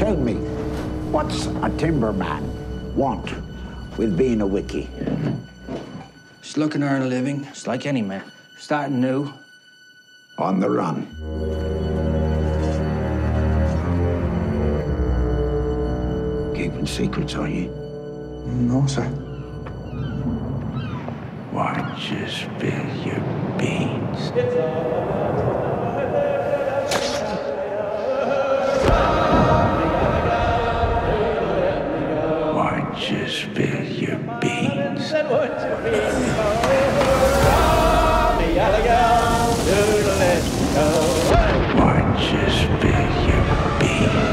Tell me, what's a timberman want with being a wickie? Just looking to earn a living, just like any man. Starting new. On the run. Keeping secrets, are you? No, sir. Why don't you spill You spill your beans? Why don't you spill your beans?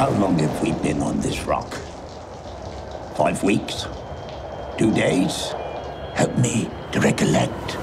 How long have we been on this rock? Five weeks? Two days? Help me to recollect.